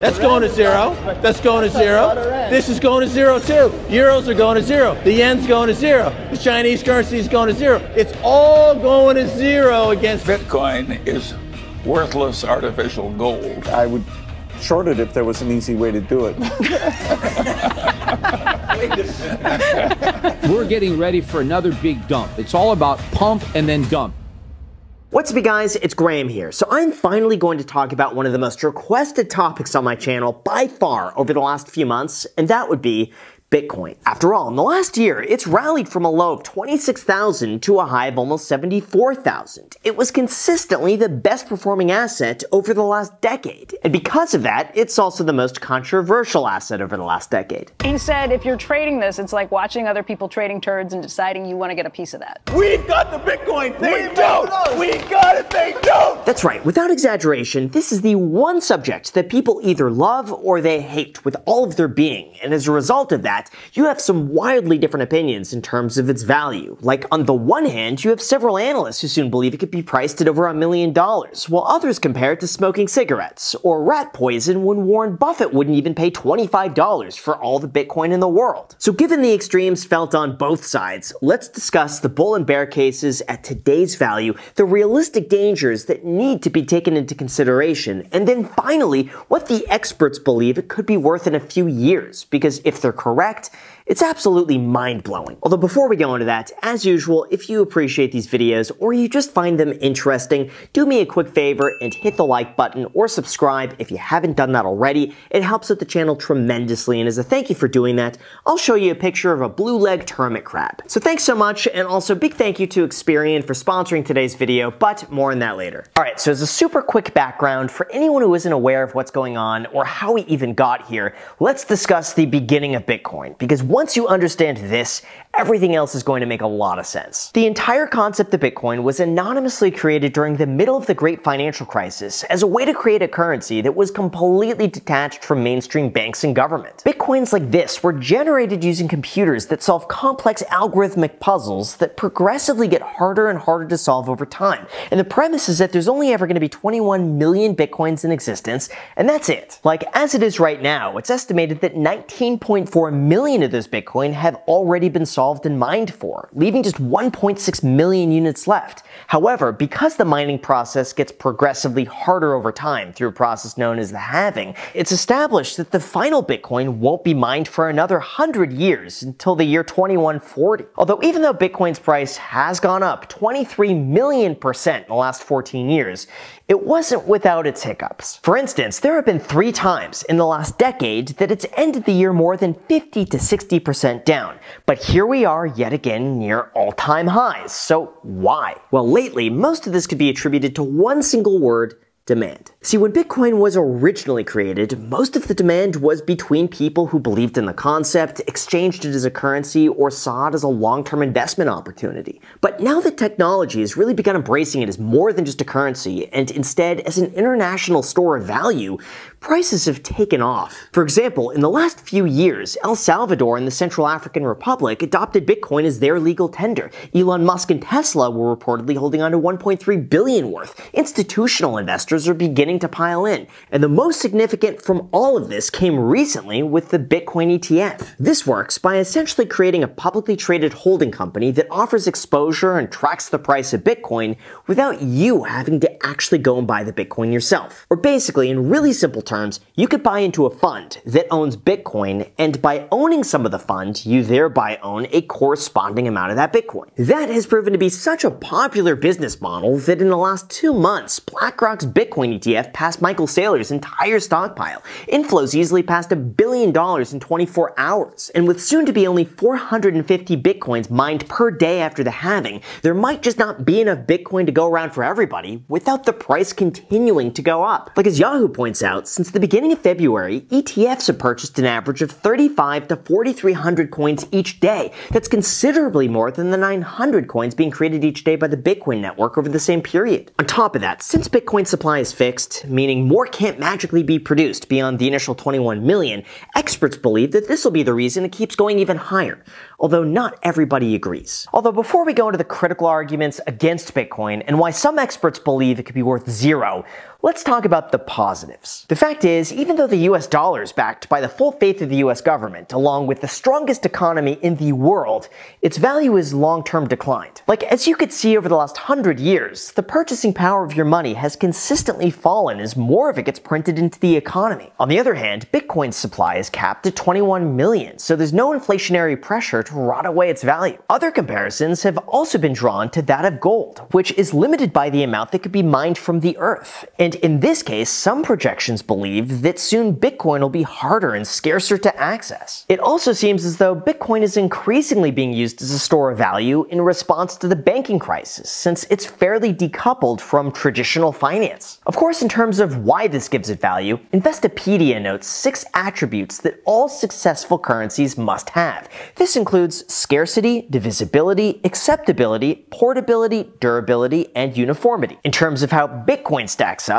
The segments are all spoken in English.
That's going to zero. That's going to zero. This is going to zero too. Euros are going to zero. The yen's going to zero. The Chinese currency is going to zero. It's all going to zero against Bitcoin is worthless artificial gold. I would short it if there was an easy way to do it. We're getting ready for another big dump. It's all about pump and then dump. What's up you guys, it's Graham here. So I'm finally going to talk about one of the most requested topics on my channel by far over the last few months, and that would be Bitcoin. After all, in the last year, it's rallied from a low of 26,000 to a high of almost 74,000. It was consistently the best performing asset over the last decade. And because of that, it's also the most controversial asset over the last decade. He said if you're trading this, it's like watching other people trading turds and deciding you want to get a piece of that. We've got the Bitcoin. They don't. We got it. They don't. That's right, without exaggeration, this is the one subject that people either love or they hate with all of their being. And as a result of that, that, you have some wildly different opinions in terms of its value. Like, on the one hand, you have several analysts who soon believe it could be priced at over a million dollars, while others compare it to smoking cigarettes, or rat poison when Warren Buffett wouldn't even pay $25 for all the Bitcoin in the world. So given the extremes felt on both sides, let's discuss the bull and bear cases at today's value, the realistic dangers that need to be taken into consideration, and then finally, what the experts believe it could be worth in a few years, because if they're correct, correct, it's absolutely mind-blowing. Although before we go into that, as usual, if you appreciate these videos or you just find them interesting, do me a quick favor and hit the like button or subscribe if you haven't done that already. It helps out the channel tremendously and as a thank you for doing that, I'll show you a picture of a blue-legged hermit crab. So thanks so much and also big thank you to Experian for sponsoring today's video, but more on that later. Alright, so as a super quick background, for anyone who isn't aware of what's going on or how we even got here, let's discuss the beginning of Bitcoin, because once you understand this, everything else is going to make a lot of sense. The entire concept of Bitcoin was anonymously created during the middle of the great financial crisis as a way to create a currency that was completely detached from mainstream banks and government. Bitcoins like this were generated using computers that solve complex algorithmic puzzles that progressively get harder and harder to solve over time. And the premise is that there's only ever going to be 21 million Bitcoins in existence, and that's it. Like, as it is right now, it's estimated that 19.4 million of those Bitcoin have already been solved and mined for, leaving just 1.6 million units left. However, because the mining process gets progressively harder over time through a process known as the halving, it's established that the final Bitcoin won't be mined for another 100 years until the year 2140. Although even though Bitcoin's price has gone up 23 million percent in the last 14 years, it wasn't without its hiccups. For instance, there have been three times in the last decade that it's ended the year more than 50 to 60% down. But here we are yet again near all-time highs. So why? Well, lately, most of this could be attributed to one single word, demand. See, when Bitcoin was originally created, most of the demand was between people who believed in the concept, exchanged it as a currency, or saw it as a long-term investment opportunity. But now that technology has really begun embracing it as more than just a currency, and instead as an international store of value, prices have taken off. For example, in the last few years, El Salvador and the Central African Republic adopted Bitcoin as their legal tender. Elon Musk and Tesla were reportedly holding on to 1.3 billion worth. Institutional investors are beginning to pile in. And the most significant from all of this came recently with the Bitcoin ETF. This works by essentially creating a publicly traded holding company that offers exposure and tracks the price of Bitcoin without you having to actually go and buy the Bitcoin yourself. Or basically, in really simple terms, you could buy into a fund that owns Bitcoin, and by owning some of the fund, you thereby own a corresponding amount of that Bitcoin. That has proven to be such a popular business model that in the last two months, BlackRock's Bitcoin ETF passed Michael Saylor's entire stockpile. Inflows easily passed a billion dollars in 24 hours. And with soon to be only 450 Bitcoins mined per day after the halving, there might just not be enough Bitcoin to go around for everybody without the price continuing to go up. Like as Yahoo points out, since the beginning of February, ETFs have purchased an average of 35 to 4,300 coins each day. That's considerably more than the 900 coins being created each day by the Bitcoin network over the same period. On top of that, since Bitcoin supply is fixed, meaning more can't magically be produced beyond the initial 21 million, experts believe that this will be the reason it keeps going even higher, although not everybody agrees. Although before we go into the critical arguments against Bitcoin and why some experts believe it could be worth zero, Let's talk about the positives. The fact is, even though the US dollar is backed by the full faith of the US government, along with the strongest economy in the world, its value is long-term declined. Like, as you could see over the last hundred years, the purchasing power of your money has consistently fallen as more of it gets printed into the economy. On the other hand, Bitcoin's supply is capped at 21 million, so there's no inflationary pressure to rot away its value. Other comparisons have also been drawn to that of gold, which is limited by the amount that could be mined from the earth. And in this case, some projections believe that soon Bitcoin will be harder and scarcer to access. It also seems as though Bitcoin is increasingly being used as a store of value in response to the banking crisis, since it's fairly decoupled from traditional finance. Of course, in terms of why this gives it value, Investopedia notes six attributes that all successful currencies must have. This includes scarcity, divisibility, acceptability, portability, durability, and uniformity. In terms of how Bitcoin stacks up,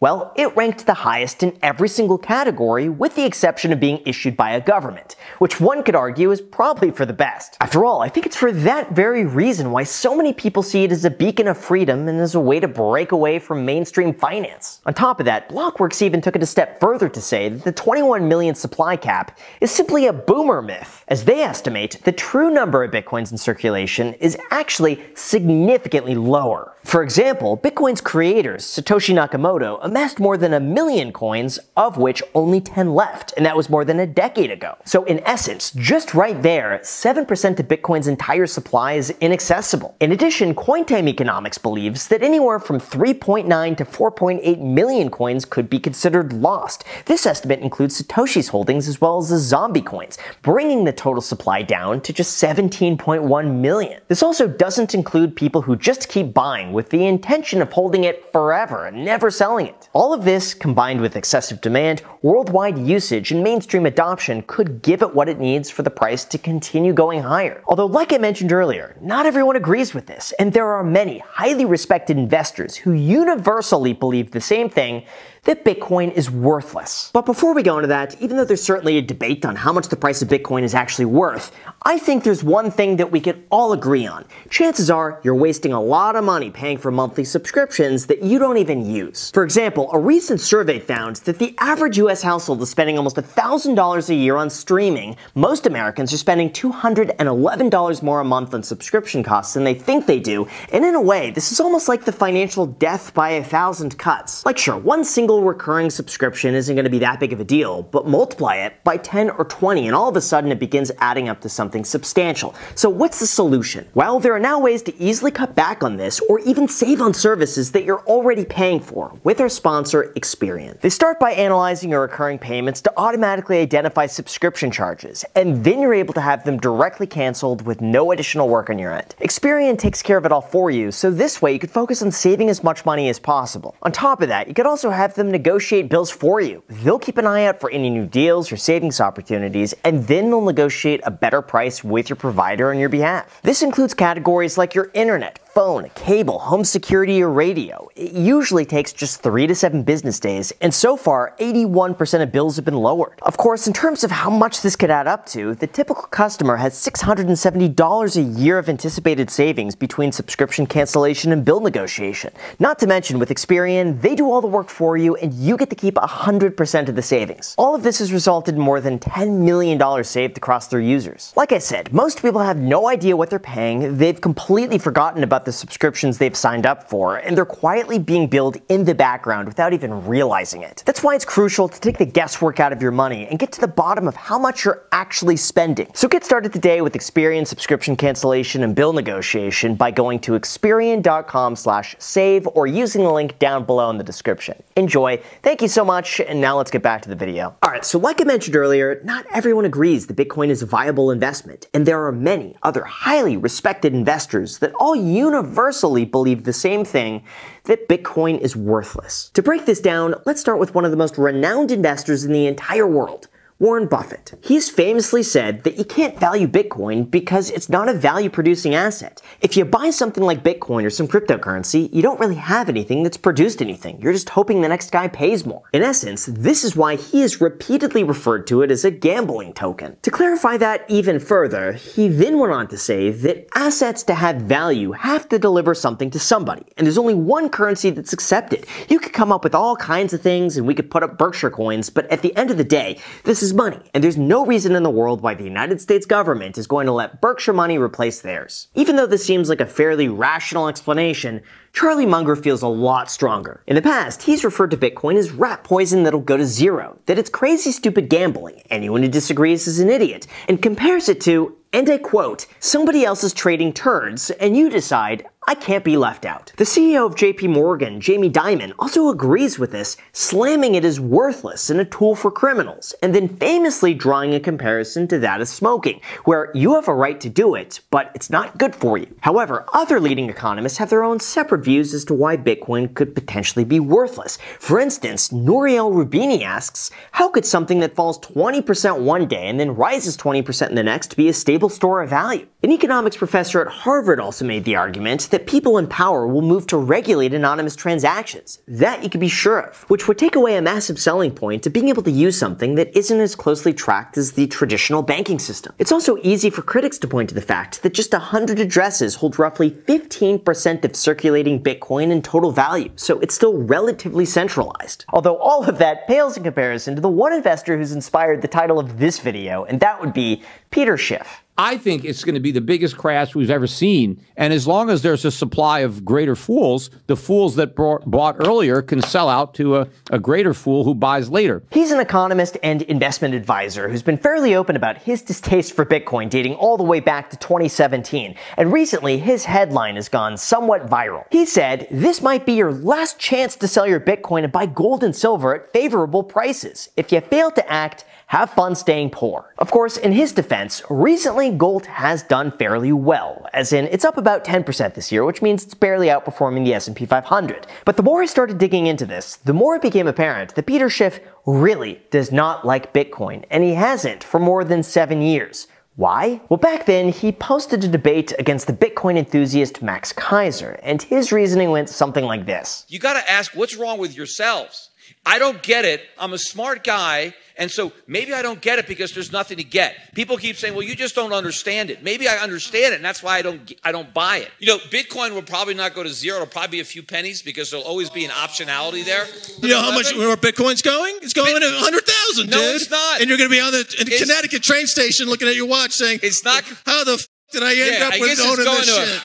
well, it ranked the highest in every single category with the exception of being issued by a government, which one could argue is probably for the best. After all, I think it's for that very reason why so many people see it as a beacon of freedom and as a way to break away from mainstream finance. On top of that, Blockworks even took it a step further to say that the 21 million supply cap is simply a boomer myth, as they estimate the true number of bitcoins in circulation is actually significantly lower. For example, Bitcoin's creators, Satoshi Nakamoto, amassed more than a million coins, of which only 10 left, and that was more than a decade ago. So in essence, just right there, 7% of Bitcoin's entire supply is inaccessible. In addition, Cointime Economics believes that anywhere from 3.9 to 4.8 million coins could be considered lost. This estimate includes Satoshi's holdings as well as the zombie coins, bringing the total supply down to just 17.1 million. This also doesn't include people who just keep buying with the intention of holding it forever and never selling it. All of this, combined with excessive demand, worldwide usage, and mainstream adoption, could give it what it needs for the price to continue going higher. Although, like I mentioned earlier, not everyone agrees with this, and there are many highly respected investors who universally believe the same thing that Bitcoin is worthless. But before we go into that, even though there's certainly a debate on how much the price of Bitcoin is actually worth, I think there's one thing that we can all agree on. Chances are you're wasting a lot of money paying for monthly subscriptions that you don't even use. For example, a recent survey found that the average US household is spending almost $1,000 a year on streaming. Most Americans are spending $211 more a month on subscription costs than they think they do, and in a way, this is almost like the financial death by a thousand cuts. Like sure, one single recurring subscription isn't going to be that big of a deal, but multiply it by 10 or 20 and all of a sudden it begins adding up to something substantial. So what's the solution? Well, there are now ways to easily cut back on this or even save on services that you're already paying for with our sponsor Experian. They start by analyzing your recurring payments to automatically identify subscription charges, and then you're able to have them directly canceled with no additional work on your end. Experian takes care of it all for you, so this way you could focus on saving as much money as possible. On top of that, you could also have them negotiate bills for you. They'll keep an eye out for any new deals or savings opportunities, and then they'll negotiate a better price with your provider on your behalf. This includes categories like your internet, phone, home security, or radio. It usually takes just three to seven business days, and so far, 81% of bills have been lowered. Of course, in terms of how much this could add up to, the typical customer has $670 a year of anticipated savings between subscription cancellation and bill negotiation. Not to mention, with Experian, they do all the work for you, and you get to keep 100% of the savings. All of this has resulted in more than $10 million saved across their users. Like I said, most people have no idea what they're paying, they've completely forgotten about the subscriptions they've signed up for, and they're quietly being billed in the background without even realizing it. That's why it's crucial to take the guesswork out of your money and get to the bottom of how much you're actually spending. So get started today with Experian subscription cancellation and bill negotiation by going to Experian.com slash save or using the link down below in the description. Enjoy, thank you so much, and now let's get back to the video. Alright, so like I mentioned earlier, not everyone agrees that Bitcoin is a viable investment, and there are many other highly respected investors that all universally believe the same thing that Bitcoin is worthless. To break this down, let's start with one of the most renowned investors in the entire world, Warren Buffett. He's famously said that you can't value Bitcoin because it's not a value producing asset. If you buy something like Bitcoin or some cryptocurrency, you don't really have anything that's produced anything. You're just hoping the next guy pays more. In essence, this is why he has repeatedly referred to it as a gambling token. To clarify that even further, he then went on to say that assets to have value have to deliver something to somebody, and there's only one currency that's accepted. You could come up with all kinds of things and we could put up Berkshire coins, but at the end of the day, this is money, and there's no reason in the world why the United States government is going to let Berkshire money replace theirs. Even though this seems like a fairly rational explanation, Charlie Munger feels a lot stronger. In the past, he's referred to Bitcoin as rat poison that'll go to zero, that it's crazy stupid gambling, anyone who disagrees is an idiot, and compares it to, and I quote, somebody else is trading turds, and you decide, I can't be left out. The CEO of JP Morgan, Jamie Dimon, also agrees with this, slamming it as worthless and a tool for criminals, and then famously drawing a comparison to that of smoking, where you have a right to do it, but it's not good for you. However, other leading economists have their own separate views as to why Bitcoin could potentially be worthless. For instance, Nouriel Roubini asks, how could something that falls 20% one day and then rises 20% in the next be a stable store of value? An economics professor at Harvard also made the argument that people in power will move to regulate anonymous transactions. That you could be sure of, which would take away a massive selling point to being able to use something that isn't as closely tracked as the traditional banking system. It's also easy for critics to point to the fact that just 100 addresses hold roughly 15% of circulating Bitcoin in total value, so it's still relatively centralized. Although all of that pales in comparison to the one investor who's inspired the title of this video, and that would be Peter Schiff. I think it's going to be the biggest crash we've ever seen. And as long as there's a supply of greater fools, the fools that brought, bought earlier can sell out to a, a greater fool who buys later. He's an economist and investment advisor who's been fairly open about his distaste for Bitcoin dating all the way back to 2017. And recently, his headline has gone somewhat viral. He said, This might be your last chance to sell your Bitcoin and buy gold and silver at favorable prices. If you fail to act, have fun staying poor. Of course, in his defense, recently gold has done fairly well, as in it's up about 10% this year, which means it's barely outperforming the S&P 500. But the more I started digging into this, the more it became apparent that Peter Schiff really does not like Bitcoin, and he hasn't for more than 7 years. Why? Well, back then, he posted a debate against the Bitcoin enthusiast Max Keiser, and his reasoning went something like this. You gotta ask, what's wrong with yourselves? I don't get it. I'm a smart guy. And so maybe I don't get it because there's nothing to get. People keep saying, "Well, you just don't understand it." Maybe I understand it, and that's why I don't I don't buy it. You know, Bitcoin will probably not go to zero. It'll probably be a few pennies because there'll always be an optionality there. You know how much where Bitcoin's going? It's going Bit- to 100,000, No, dude. it's not. And you're going to be on the Connecticut train station looking at your watch saying, It's not- How the f- did I end Yeah, up with owning this shit?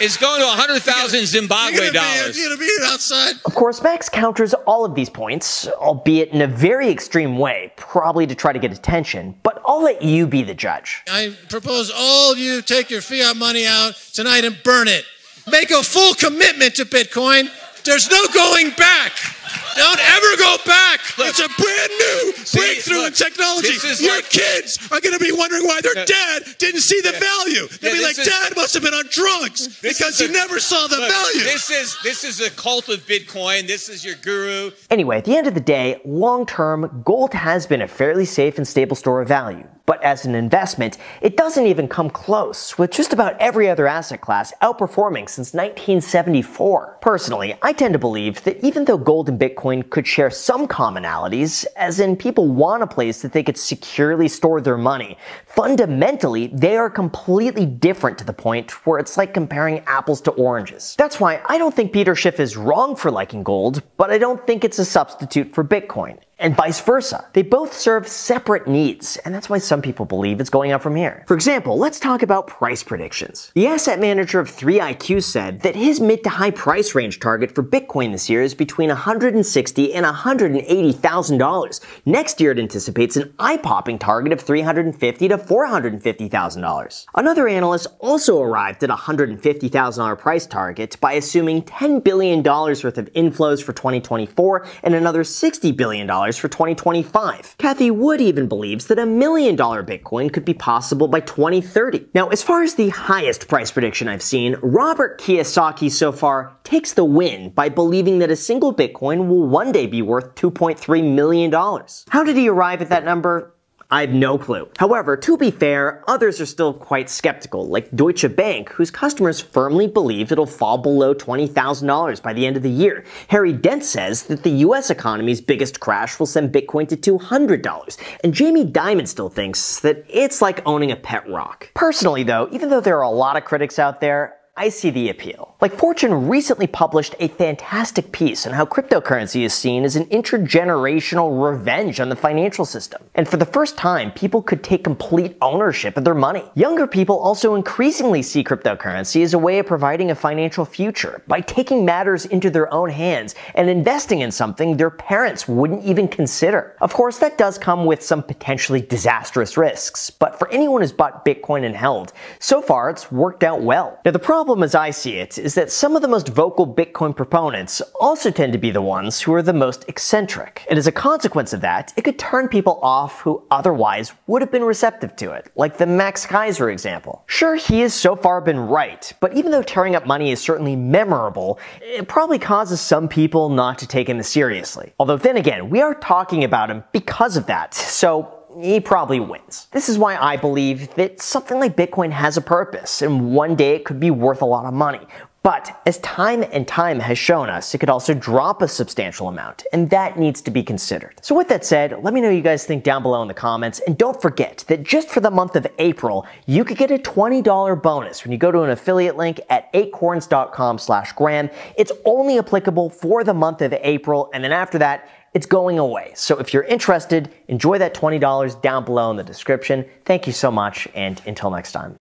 A, it's going to 100,000 Zimbabwe gonna be- dollars. You're going to be outside. Of course, Max counters all of these points, albeit in a very extreme way, probably to try to get attention, but I'll let you be the judge. I propose all of you take your fiat money out tonight and burn it. Make a full commitment to Bitcoin. There's no going back. Don't ever go back. it's a brand new See, breakthrough in technology. Your like- kids are going to be wondering why their No. dad didn't see the value. They'll Yeah, be like, is- Dad must have been on drugs because is he a- never saw the Look, value. This is this is a cult of Bitcoin. This is your guru. Anyway, at the end of the day, long term, gold has been a fairly safe and stable store of value. But as an investment, it doesn't even come close, with just about every other asset class outperforming since 1974. Personally, I tend to believe that even though gold and Bitcoin could share some commonalities, as in people want a place that they could securely store their money, fundamentally, they are completely different to the point where it's like comparing apples to oranges. That's why I don't think Peter Schiff is wrong for liking gold, but I don't think it's a substitute for Bitcoin and vice versa. They both serve separate needs, and that's why some people believe it's going up from here. For example, let's talk about price predictions. The asset manager of 3iQ said that his mid to high price range target for Bitcoin this year is between $160 and $180,000. Next year, it anticipates an eye-popping target of $350 to $450,000. Another analyst also arrived at a $150,000 price target by assuming $10 billion worth of inflows for 2024 and another $60 billion for 2025. Cathie Wood even believes that a million dollar Bitcoin could be possible by 2030. Now, as far as the highest price prediction I've seen, Robert Kiyosaki so far takes the win by believing that a single Bitcoin will one day be worth $2.3 million. How did he arrive at that number? I have no clue. However, to be fair, others are still quite skeptical, like Deutsche Bank, whose customers firmly believe it'll fall below $20,000 by the end of the year. Harry Dent says that the US economy's biggest crash will send Bitcoin to $200, and Jamie Dimon still thinks that it's like owning a pet rock. Personally, though, even though there are a lot of critics out there, I see the appeal. Like Fortune recently published a fantastic piece on how cryptocurrency is seen as an intergenerational revenge on the financial system. And for the first time, people could take complete ownership of their money. Younger people also increasingly see cryptocurrency as a way of providing a financial future by taking matters into their own hands and investing in something their parents wouldn't even consider. Of course, that does come with some potentially disastrous risks, but for anyone who's bought Bitcoin and held, so far it's worked out well. Now the problem as I see it is that some of the most vocal Bitcoin proponents also tend to be the ones who are the most eccentric. And as a consequence of that, it could turn people off who otherwise would have been receptive to it, like the Max Keiser example. Sure, he has so far been right, but even though tearing up money is certainly memorable, it probably causes some people not to take him seriously. Although then again, we are talking about him because of that, so he probably wins. This is why I believe that something like Bitcoin has a purpose, and one day it could be worth a lot of money. But as time and time has shown us, it could also drop a substantial amount, and that needs to be considered. So with that said, let me know what you guys think down below in the comments, and don't forget that just for the month of April, you could get a $20 bonus when you go to an affiliate link at acorns.com slash Graham. It's only applicable for the month of April, and then after that, it's going away. So if you're interested, enjoy that $20 down below in the description. Thank you so much, and until next time.